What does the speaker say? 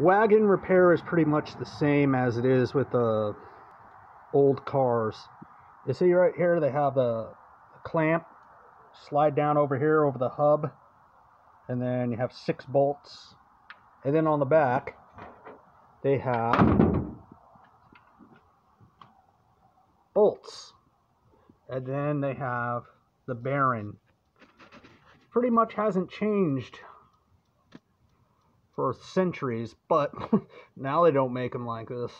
wagon repair is pretty much the same as it is with the old cars. You see right here they have the clamp slide down over here over the hub and then you have six bolts. And then on the back they have bolts. And then they have the bearing. Pretty much hasn't changed for centuries but now they don't make them like this